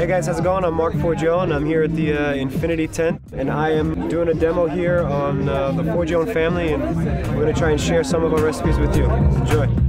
Hey guys, how's it going? I'm Marc Forgione and I'm here at the uh, Infiniti Tent and I am doing a demo here on uh, the Forgione family and we're going to try and share some of our recipes with you. Enjoy.